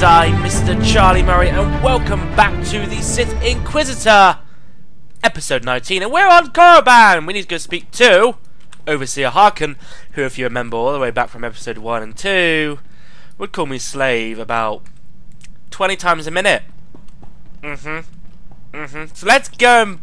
is I, Mr. Charlie Murray, and welcome back to the Sith Inquisitor, episode 19. And we're on Korriban! We need to go speak to Overseer Harkun, who, if you remember all the way back from episode 1 and 2, would call me slave about 20 times a minute. Mm hmm. Mm hmm. So let's go and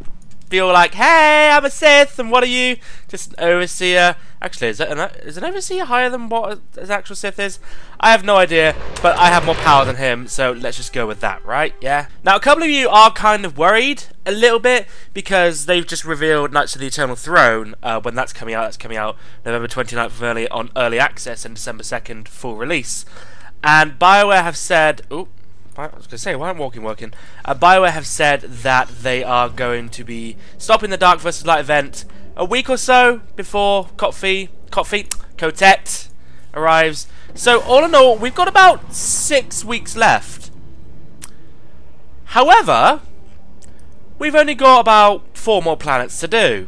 feel like, hey, I'm a Sith, and what are you? Just an overseer. Actually, is, an, is an overseer higher than what an actual Sith is? I have no idea, but I have more power than him, so let's just go with that, right? Yeah? Now, a couple of you are kind of worried, a little bit, because they've just revealed Knights of the Eternal Throne, uh, when that's coming out, that's coming out November 29th of early, on Early Access, and December 2nd, full release. And BioWare have said... Ooh, I was going to say, why aren't walking working? Uh, BioWare have said that they are going to be stopping the Dark vs. Light event a week or so before Kotfi, Kotfi, Kotet arrives. So all in all, we've got about six weeks left. However, we've only got about four more planets to do.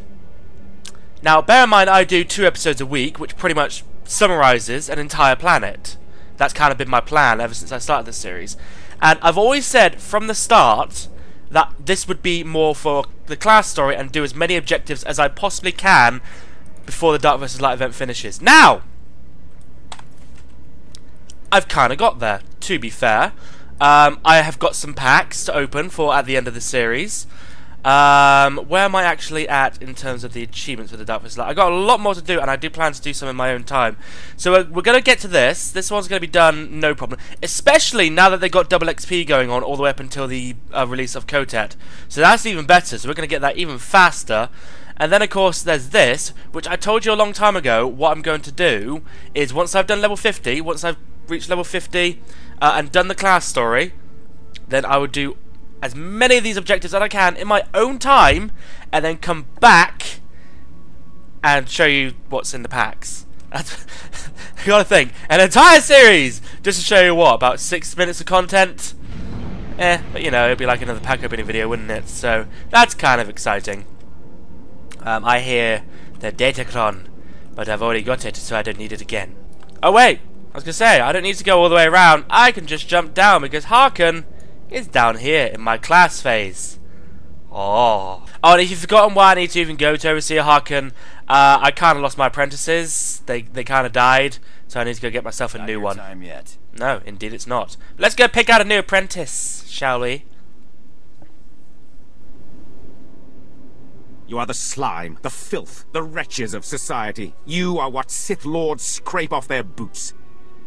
Now, bear in mind I do two episodes a week, which pretty much summarizes an entire planet. That's kind of been my plan ever since I started this series. And I've always said from the start that this would be more for the class story and do as many objectives as I possibly can before the Dark vs. Light event finishes. Now! I've kind of got there, to be fair. Um, I have got some packs to open for at the end of the series. Um, where am I actually at in terms of the achievements for the Dark. Light? i got a lot more to do, and I do plan to do some in my own time. So we're, we're going to get to this. This one's going to be done, no problem. Especially now that they've got double XP going on all the way up until the uh, release of Kotet. So that's even better. So we're going to get that even faster. And then, of course, there's this, which I told you a long time ago. What I'm going to do is once I've done level 50, once I've reached level 50 uh, and done the class story, then I would do as many of these objectives as I can in my own time, and then come back and show you what's in the packs. You gotta think. An entire series just to show you what about six minutes of content. Eh, but you know it'd be like another pack opening video, wouldn't it? So that's kind of exciting. Um, I hear the Datacron, but I've already got it, so I don't need it again. Oh wait, I was gonna say I don't need to go all the way around. I can just jump down because Harkun is down here in my class phase. Oh. Oh, and if you've forgotten why I need to even go to Overseer Harkun, uh, I kind of lost my apprentices. They they kind of died, so I need to go get myself a not new one. Time yet. No, indeed it's not. Let's go pick out a new apprentice, shall we? You are the slime, the filth, the wretches of society. You are what Sith Lords scrape off their boots.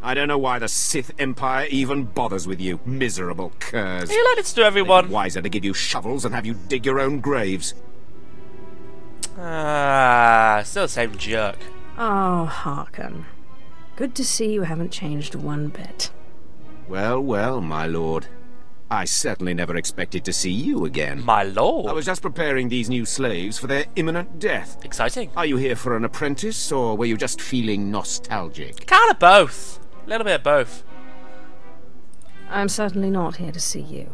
I don't know why the Sith Empire even bothers with you, miserable curs. You let it to everyone. Wiser to give you shovels and have you dig your own graves. Ah, still the same jerk. Oh, Harkun. Good to see you haven't changed one bit. Well, well, my lord. I certainly never expected to see you again. My lord. I was just preparing these new slaves for their imminent death. Exciting. Are you here for an apprentice, or were you just feeling nostalgic? Kind of both. A little bit of both. I'm certainly not here to see you.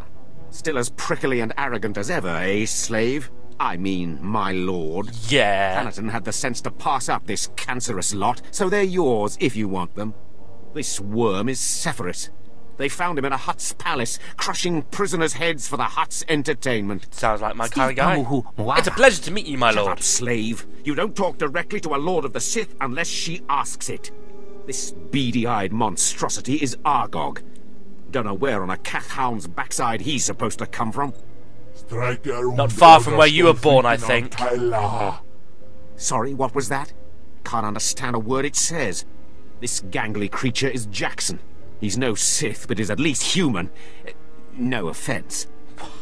Still as prickly and arrogant as ever, eh, slave? I mean, my lord. Yeah. Thanaton had the sense to pass up this cancerous lot, so they're yours if you want them. This worm is Sepphoris. They found him in a Hutt's palace, crushing prisoners' heads for the Hutt's entertainment. Sounds like my kind of guy. It's a pleasure to meet you, my Shut lord. up, slave. You don't talk directly to a lord of the Sith unless she asks it. This beady-eyed monstrosity is Argog. Don't know where on a hound's backside he's supposed to come from. Not far from where you were born, I think. Sorry, what was that? Can't understand a word it says. This gangly creature is Jackson. He's no Sith, but is at least human. Eh, No offense.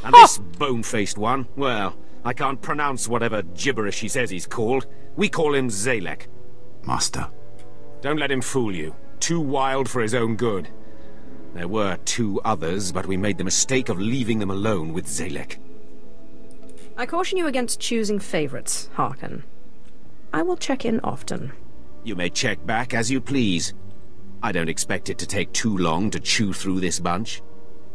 And this bone-faced one, well, I can't pronounce whatever gibberish he says he's called. We call him Xalek. Master. Don't let him fool you. Too wild for his own good. There were two others, but we made the mistake of leaving them alone with Xalek. I caution you against choosing favorites, Harkun. I will check in often. You may check back as you please. I don't expect it to take too long to chew through this bunch.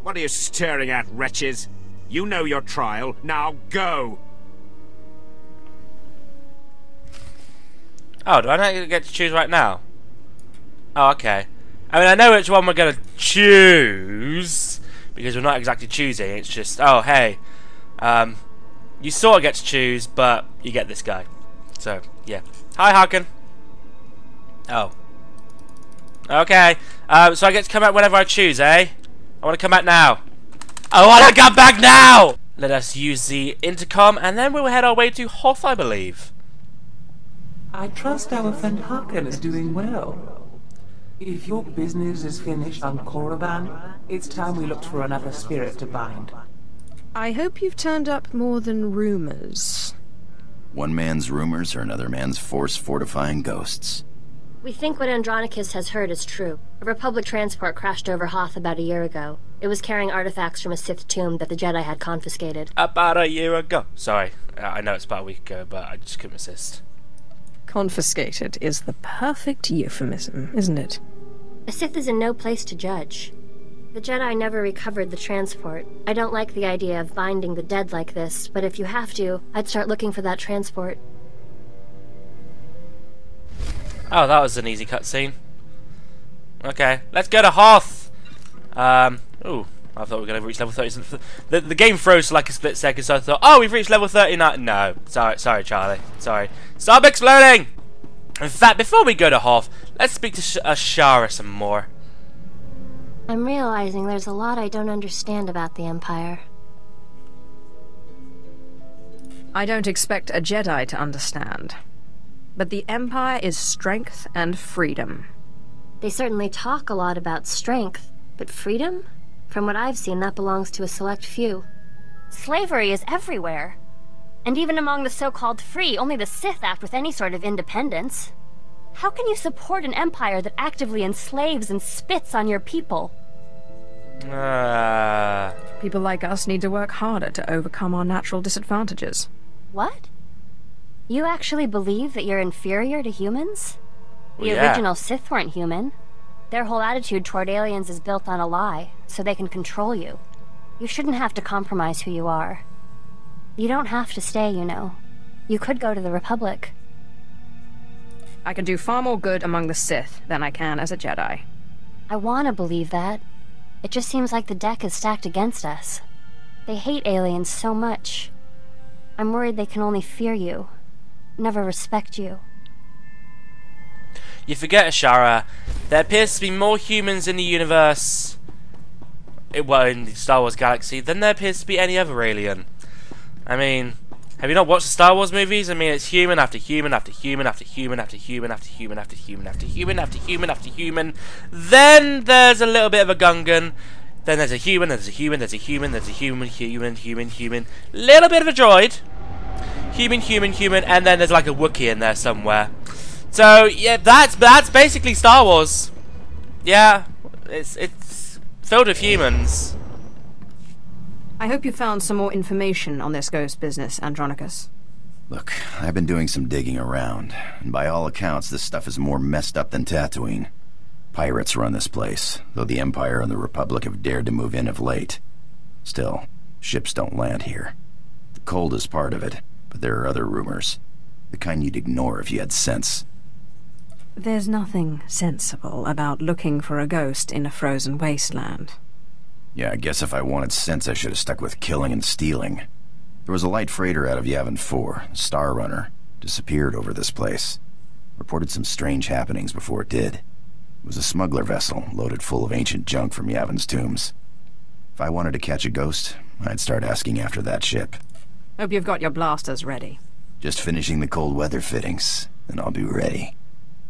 What are you staring at, wretches? You know your trial. Now go! Oh, do I not get to choose right now? Oh, okay. I mean, I know which one we're going to choose, because we're not exactly choosing, it's just, oh, hey, um, you sort of get to choose, but you get this guy. So, yeah. Hi, Harkun. Oh. Okay, um, so I get to come out whenever I choose, eh? I want to come out now. I want to come back now! Let us use the intercom, and then we'll head our way to Hoth, I believe. I trust our friend Harkun is doing well. If your business is finished on Korriban, it's time we looked for another spirit to bind. I hope you've turned up more than rumors. One man's rumors are another man's force fortifying ghosts. We think what Andronikos has heard is true. A Republic transport crashed over Hoth about a year ago. It was carrying artifacts from a Sith tomb that the Jedi had confiscated. About a year ago. Sorry, I know it's about a week ago, but I just couldn't resist. Confiscated is the perfect euphemism, isn't it? A Sith is in no place to judge. The Jedi never recovered the transport. I don't like the idea of binding the dead like this, but if you have to, I'd start looking for that transport. Oh, that was an easy cutscene. Okay, let's go to Hoth. Um, ooh, I thought we were going to reach level 30. The, the game froze for like a split second, so I thought, oh, we've reached level 39. No, sorry, sorry, Charlie. Sorry. Stop exploding! In fact, before we go to Hoth, let's speak to Sh uh, Ashara some more. I'm realizing there's a lot I don't understand about the Empire. I don't expect a Jedi to understand. But the Empire is strength and freedom. They certainly talk a lot about strength, but freedom? From what I've seen, that belongs to a select few. Slavery is everywhere. And even among the so-called free, only the Sith act with any sort of independence. How can you support an empire that actively enslaves and spits on your people? Uh, People like us need to work harder to overcome our natural disadvantages. What? You actually believe that you're inferior to humans? The Well, yeah. original Sith weren't human. Their whole attitude toward aliens is built on a lie, so they can control you. You shouldn't have to compromise who you are. You don't have to stay, you know. You could go to the Republic. I can do far more good among the Sith than I can as a Jedi. I want to believe that. It just seems like the deck is stacked against us. They hate aliens so much. I'm worried they can only fear you, never respect you. you forget, Ashara, there appears to be more humans in the universe, well, in the Star Wars galaxy, than there appears to be any other alien. I mean, have you not watched the Star Wars movies? I mean, it's human after human after human after human after human after human after human after human after human after human. Then there's a little bit of a Gungan. Then there's a human, there's a human, there's a human, there's a human, human, human, human. Little bit of a droid. Human, human, human, and then there's like a Wookiee in there somewhere. So yeah, that's that's basically Star Wars. Yeah, it's it's filled with humans. I hope you found some more information on this ghost business, Andronikos. Look, I've been doing some digging around, and by all accounts, this stuff is more messed up than Tatooine. Pirates run this place, though the Empire and the Republic have dared to move in of late. Still, ships don't land here. The cold is part of it, but there are other rumors. The kind you'd ignore if you had sense. There's nothing sensible about looking for a ghost in a frozen wasteland. Yeah, I guess if I wanted sense, I should have stuck with killing and stealing. There was a light freighter out of Yavin 4, Star Runner, disappeared over this place. Reported some strange happenings before it did. It was a smuggler vessel loaded full of ancient junk from Yavin's tombs. If I wanted to catch a ghost, I'd start asking after that ship. Hope you've got your blasters ready. Just finishing the cold weather fittings, then I'll be ready.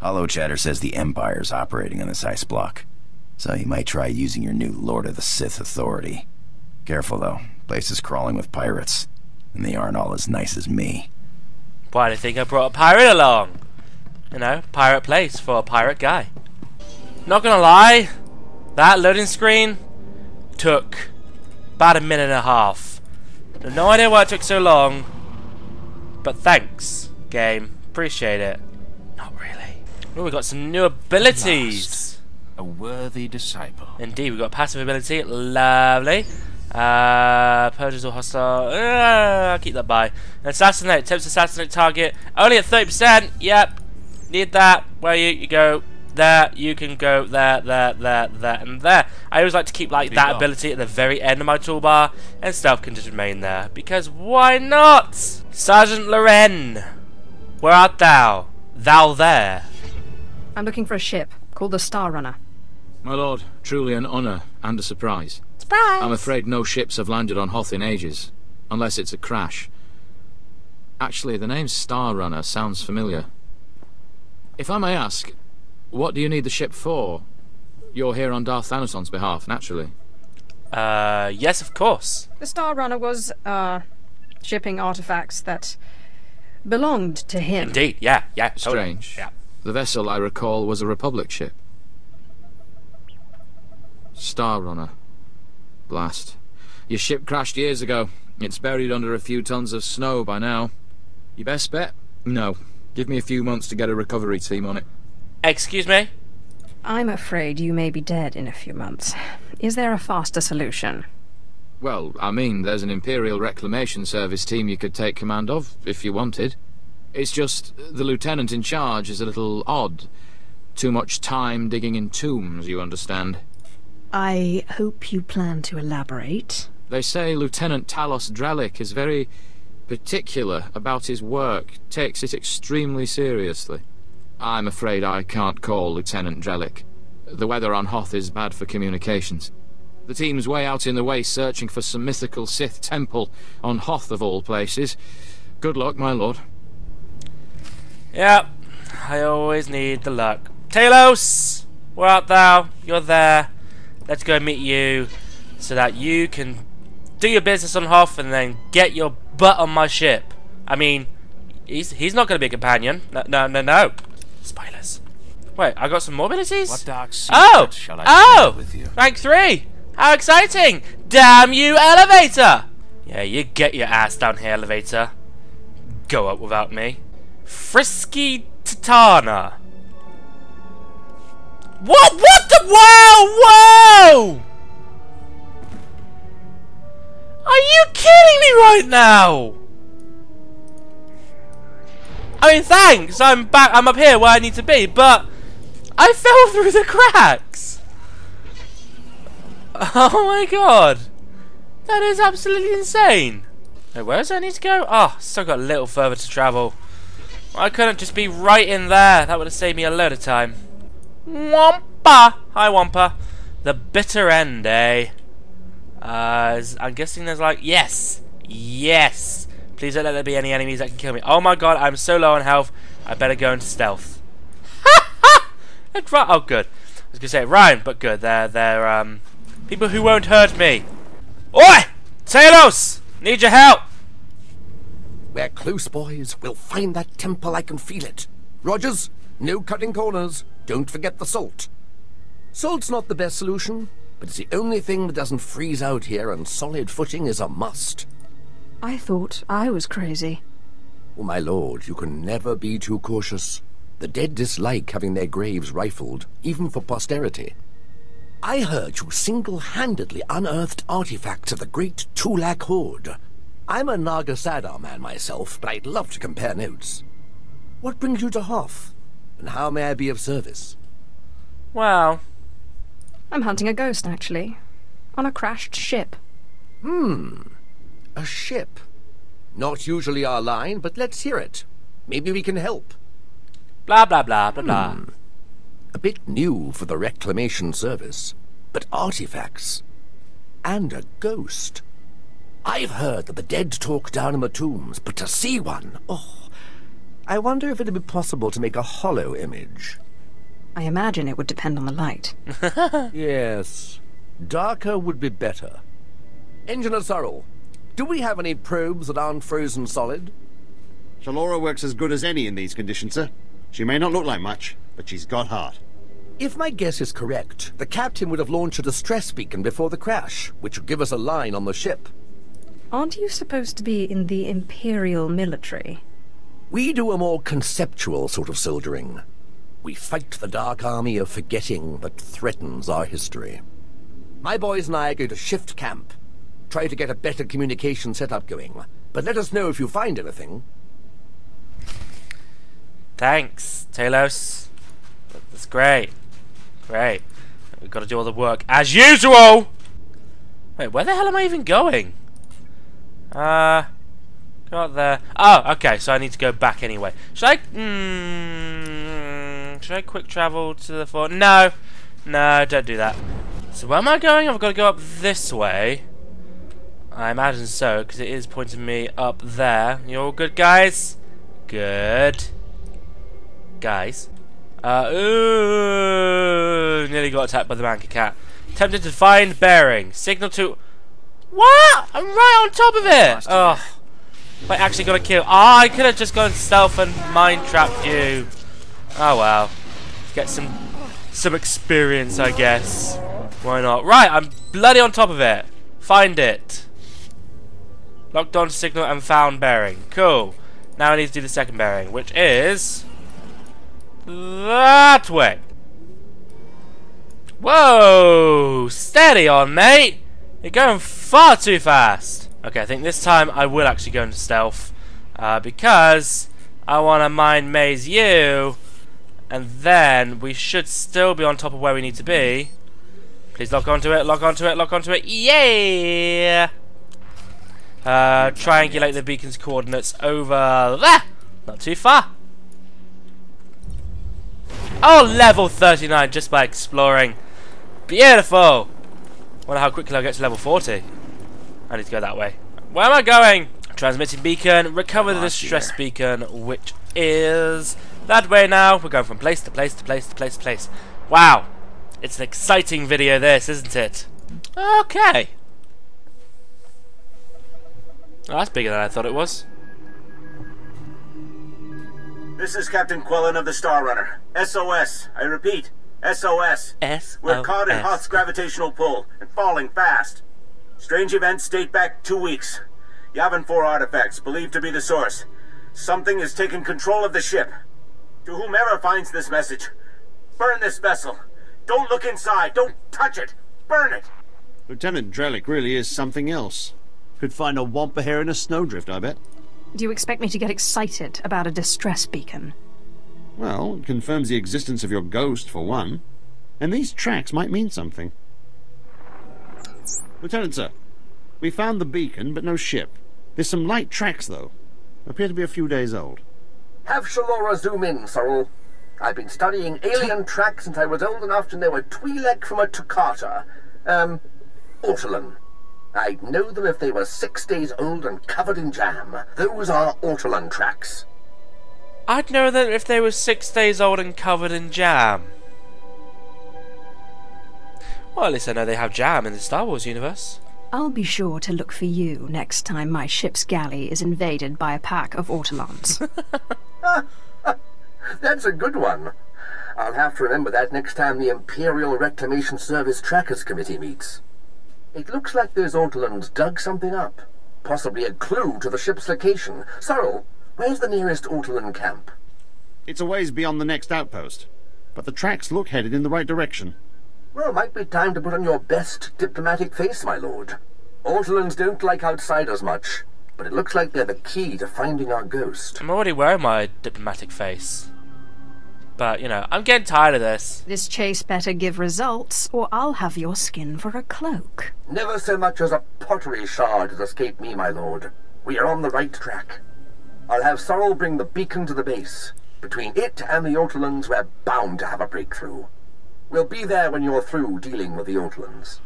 Holo Chatter says the Empire's operating on this ice block. So you might try using your new Lord of the Sith authority. Careful though, place is crawling with pirates, and they aren't all as nice as me. Why do you think I brought a pirate along? You know, pirate place for a pirate guy. Not gonna lie, that loading screen took about a minute and a half. No idea why it took so long, but thanks, game. Appreciate it. Not really. Oh, we got some new abilities. A worthy disciple. Indeed, we've got passive ability. Lovely. Uh, purges or hostile. Uh, I'll keep that by. Assassinate. Attempts to assassinate target. Only at 30%. Yep. Need that. Where you, you go. there. You can go there, there, there, there, and there. I always like to keep like that ability at the very end of my toolbar, and stuff can just remain there because why not? Sergeant Loren, where art thou? Thou there? I'm looking for a ship called the Star Runner. My lord, truly an honour and a surprise. Surprise! I'm afraid no ships have landed on Hoth in ages, unless it's a crash. Actually, the name Star Runner sounds familiar. If I may ask, what do you need the ship for? You're here on Darth Thanaton's behalf, naturally. Uh, yes, of course. The Star Runner was, uh, shipping artifacts that belonged to him. Indeed, yeah, yeah. totally. Strange. Yeah. The vessel, I recall, was a Republic ship. Star Runner. Blast. Your ship crashed years ago. It's buried under a few tons of snow by now. Your best bet? No. Give me a few months to get a recovery team on it. Excuse me? I'm afraid you may be dead in a few months. Is there a faster solution? Well, I mean, there's an Imperial Reclamation Service team you could take command of, if you wanted. It's just, the lieutenant in charge is a little odd. Too much time digging in tombs, you understand. I hope you plan to elaborate. They say Lieutenant Talos Drellik is very particular about his work, takes it extremely seriously. I'm afraid I can't call Lieutenant Drellik. The weather on Hoth is bad for communications. The team's way out in the way searching for some mythical Sith temple on Hoth of all places. Good luck, my lord. Yeah, I always need the luck. Talos! Where art thou? You're there. Let's go meet you so that you can do your business on Hoth and then get your butt on my ship. I mean, he's he's not going to be a companion. No, no, no, no. Spoilers. Wait, I got some more abilities? What dark Oh! shall I Oh! with you? Rank 3! How exciting! Damn you, elevator! Yeah, you get your ass down here, elevator. Go up without me. Frisky Titana. What? What the? Whoa! Whoa! Are you kidding me right now? I mean, thanks. I'm back. I'm up here where I need to be, but I fell through the cracks. Oh my god, that is absolutely insane. Wait, where does I need to go? Oh, still got a little further to travel. I couldn't just be right in there. That would have saved me a load of time. Wampa! Hi, Wampa. The bitter end, eh? Uh, I'm guessing there's like... Yes! Yes! Please don't let there be any enemies that can kill me. Oh my god, I'm so low on health. I better go into stealth. Ha ha! Oh, good. I was going to say Ryan, but good. They're, they're, um... People who won't hurt me. Oi! Talos! Need your help! We're close, boys. We'll find that temple. I can feel it. Rogers, no cutting corners. Don't forget the salt. Salt's not the best solution, but it's the only thing that doesn't freeze out here, and solid footing is a must. I thought I was crazy. Oh, my lord, you can never be too cautious. The dead dislike having their graves rifled, even for posterity. I heard you single-handedly unearthed artifacts of the great Tulak Hord. I'm a Naga Sadow man myself, but I'd love to compare notes. What brings you to Hoth? And how may I be of service? Wow. I'm hunting a ghost, actually. On a crashed ship. Hmm. A ship. Not usually our line, but let's hear it. Maybe we can help. Blah, blah, blah, blah, blah. A bit new for the Reclamation Service, but artifacts. And a ghost. I've heard that the dead talk down in the tombs, but to see one, oh. I wonder if it'd be possible to make a holo image. I imagine it would depend on the light. Yes. Darker would be better. Engineer Sorrel, do we have any probes that aren't frozen solid? Shalora works as good as any in these conditions, sir. She may not look like much, but she's got heart. If my guess is correct, the captain would have launched a distress beacon before the crash, which would give us a line on the ship. Aren't you supposed to be in the Imperial military? We do a more conceptual sort of soldiering. We fight the dark army of forgetting that threatens our history. My boys and I are going to shift camp, try to get a better communication setup going, but let us know if you find anything. Thanks, Talos. That's great. Great. We've got to do all the work as usual! Wait, where the hell am I even going? Uh, got there. Oh, okay, so I need to go back anyway. Should I... Mm, should I quick travel to the fort? No. No, don't do that. So where am I going? I've got to go up this way. I imagine so, because it is pointing me up there. You all good, guys? Good. Guys. Uh, ooh, nearly got attacked by the monkey cat. Tempted to find bearing. Signal to... What? I'm right on top of it! Oh. Ah, I actually got a kill. Oh, I could have just gone stealth and mind trapped you. Oh well. Get some some experience, I guess. Why not? Right, I'm bloody on top of it. Find it. Locked on signal and found bearing. Cool. Now I need to do the second bearing, which is that way. Whoa! Steady on, mate! You're going far too fast. Okay, I think this time I will actually go into stealth. Uh, because I want to mind maze you. And then we should still be on top of where we need to be. Please lock onto it, lock onto it, lock onto it. Yeah! Uh, triangulate the beacon's coordinates over there! Not too far. Oh, level 39 just by exploring. Beautiful! Wonder how quickly I'll get to level 40. I need to go that way. Where am I going? Transmitting beacon, recover the distress beacon, which is that way now. We're going from place to place to place to place to place. Wow! It's an exciting video this, isn't it? Okay. Oh, that's bigger than I thought it was. This is Captain Quellen of the Star Runner. SOS. I repeat, SOS. S. We're caught in Hoth's gravitational pull and falling fast. Strange events date back two weeks. Yavin 4 artifacts, believed to be the source. Something has taken control of the ship. To whomever finds this message, burn this vessel. Don't look inside. Don't touch it. Burn it. Lieutenant Drellik really is something else. Could find a wampa hair in a snowdrift, I bet. Do you expect me to get excited about a distress beacon? Well, it confirms the existence of your ghost, for one. And these tracks might mean something. Lieutenant, sir. We found the beacon, but no ship. There's some light tracks, though. Appear to be a few days old. Have Shalora zoom in, Sorrel. I've been studying alien tracks since I was old enough to know a Twi'lek from a Togruta. Um, Ortolan. I'd know them if they were six days old and covered in jam. Those are Ortolan tracks. I'd know them if they were six days old and covered in jam. Well, at least I know they have jam in the Star Wars universe. I'll be sure to look for you next time my ship's galley is invaded by a pack of Ortolans. That's a good one. I'll have to remember that next time the Imperial Reclamation Service Trackers Committee meets. It looks like those Ortolans dug something up. Possibly a clue to the ship's location. Sorrel, where's the nearest Ortolan camp? It's a ways beyond the next outpost. But the tracks look headed in the right direction. Well, it might be time to put on your best diplomatic face, my lord. Ortolans don't like outsiders much, but it looks like they're the key to finding our ghost. I'm already wearing my diplomatic face. But, you know, I'm getting tired of this. this chase better give results, or I'll have your skin for a cloak. Never so much as a pottery shard has escaped me, my lord. We are on the right track. I'll have Sorrel bring the beacon to the base. Between it and the Ortolans, we're bound to have a breakthrough. We'll be there when you're through dealing with the Ortolans.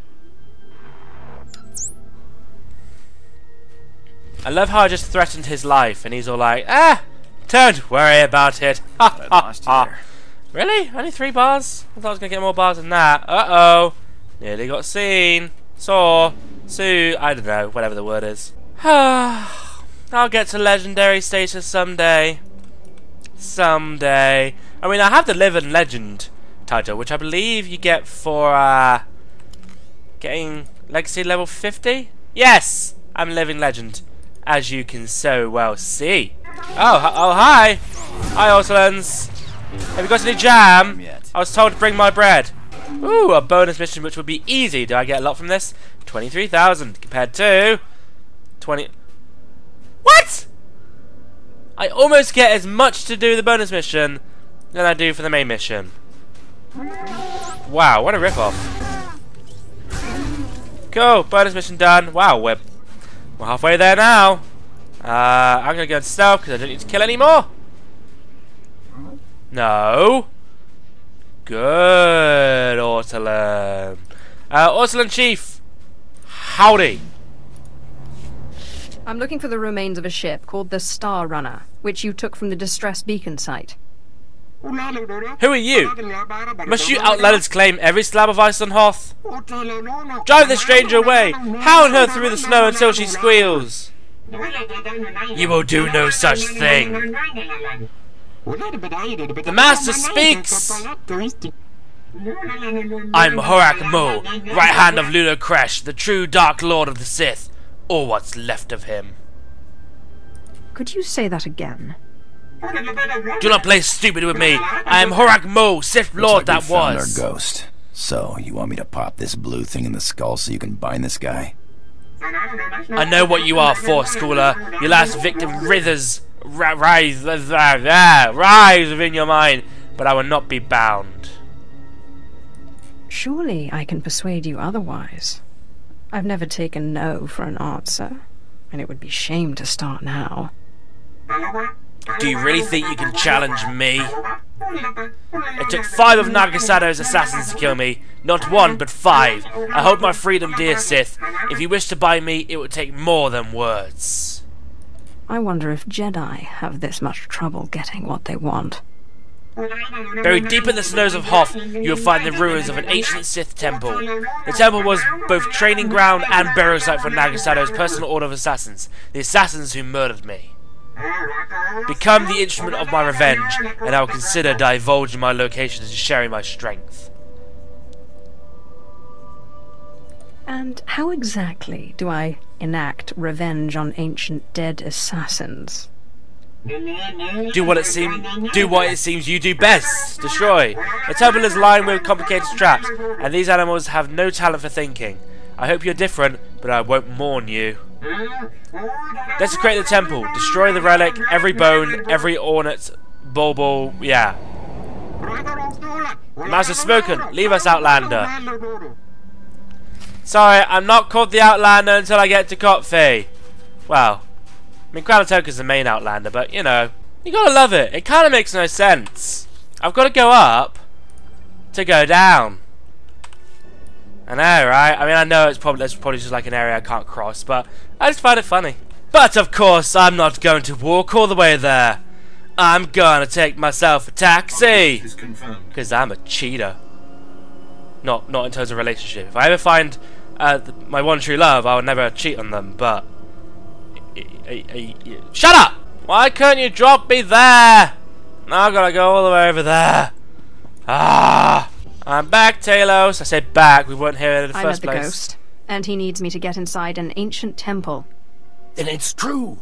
I love how I just threatened his life and he's all like, ah, don't worry about it. Ha ha ha. Really? Only three bars? I thought I was going to get more bars than that. Uh-oh. Nearly got seen. Saw. Sue. I don't know. Whatever the word is. I'll get to legendary status someday. Someday. I mean, I have the Live in Legend title, which I believe you get for, uh, getting Legacy level 50? Yes! I'm Living Legend, as you can so well see. Oh, hi- oh, hi! Hi, Ortolans. Have you got any jam? I was told to bring my bread. Ooh, a bonus mission which would be easy. Do I get a lot from this? 23,000 compared to 20. What? I almost get as much to do the bonus mission than I do for the main mission. Wow, what a ripoff. Cool, bonus mission done. Wow, we're, we're halfway there now. Uh, I'm gonna go into stealth because I don't need to kill anymore. No. Good, Ortolan. Uh, Ortolan Chief, howdy. I'm looking for the remains of a ship called the Star Runner, which you took from the distress beacon site. Who are you? Must you outlanders claim every slab of ice on Hoth? Drive the stranger away! Hound her through the snow until she squeals! You will do no such thing! The Master speaks! I'm Horak-mul, right hand of Ludo Kressh, the true Dark Lord of the Sith, or what's left of him. Could you say that again? Do not play stupid with me. I am Horak-mul, Sith Lord Looks like that we found was. our ghost. So, you want me to pop this blue thing in the skull so you can bind this guy? I know what you are, Force Schooler. Your last victim writhers, ri- rise, rise, rise within your mind, but I will not be bound. Surely I can persuade you otherwise. I've never taken no for an answer, and it would be shame to start now. Do you really think you can challenge me? It took five of Naga Sadow's assassins to kill me. Not one, but five. I hold my freedom dear, Sith. If you wish to buy me, it would take more than words. I wonder if Jedi have this much trouble getting what they want. Buried deep in the snows of Hoth, you will find the ruins of an ancient Sith temple. The temple was both training ground and burial site for Naga Sadow's personal order of assassins, the assassins who murdered me. Become the instrument of my revenge, and I will consider divulging my location and sharing my strength. And how exactly do I enact revenge on ancient dead assassins? Do what it seems. Do what it seems you do best. Destroy. The temple is lined with complicated traps, and these animals have no talent for thinking. I hope you're different, but I won't mourn you. Desecrate the temple. Destroy the relic, every bone, every ornate, bulbul. Yeah. Master spoken. Leave us, Outlander. Sorry, I'm not called the Outlander until I get to Kotfi. Well, I mean, Kranitoko's the main Outlander, but, you know, you gotta love it. It kinda makes no sense. I've gotta go up to go down. I know, right? I mean, I know it's probably, it's probably just like an area I can't cross, but I just find it funny. But, of course, I'm not going to walk all the way there. I'm gonna take myself a taxi. Because I'm a cheater. Not, not in terms of relationship. If I ever find uh, my one true love, I will never cheat on them, but... Shut up! Why can't you drop me there? Now I gotta go all the way over there. Ah! I'm back, Talos. I said back. We weren't here in the I first met the place. ghost, and he needs me to get inside an ancient temple. Then it's true.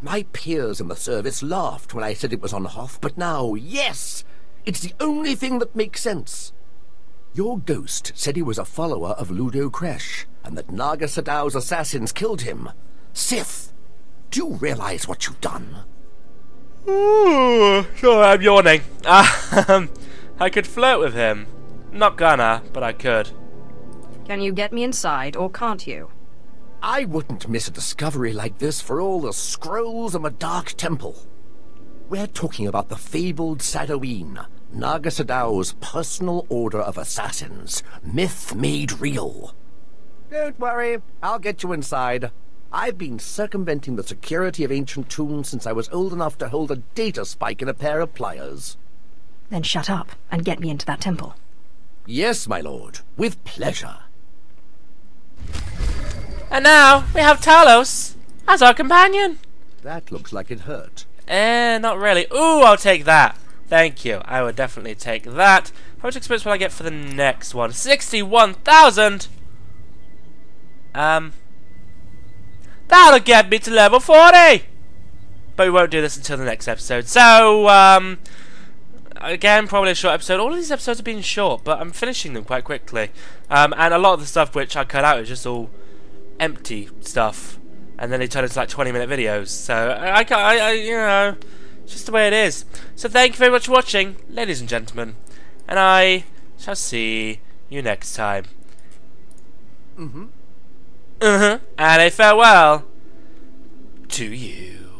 My peers in the service laughed when I said it was on Hoth, but now, yes! It's the only thing that makes sense. Your ghost said he was a follower of Ludo Kressh, and that Naga Sadow's assassins killed him. Sith, do you realize what you've done? Ooh, sorry, I'm yawning. Um, I could flirt with him. Not gonna, but I could. Can you get me inside, or can't you? I wouldn't miss a discovery like this for all the scrolls of a dark temple. We're talking about the fabled Sadoween, Naga Sadow's personal order of assassins, myth made real. Don't worry, I'll get you inside. I've been circumventing the security of ancient tombs since I was old enough to hold a data spike in a pair of pliers. Then shut up and get me into that temple. Yes, my lord, with pleasure. And now we have Talos as our companion. That looks like it hurt. Eh, not really. Ooh, I'll take that. Thank you. I would definitely take that. How much experience will I get for the next one? 61,000! Um, that'll get me to level 40! But we won't do this until the next episode. So, um, again, probably a short episode. All of these episodes have been short, but I'm finishing them quite quickly. Um, and a lot of the stuff which I cut out is just all empty stuff. And then they turn into like 20 minute videos. So, I, I, I, I you know, it's just the way it is. So thank you very much for watching, ladies and gentlemen. And I shall see you next time. Mm-hmm. Uh-huh. And a farewell to you.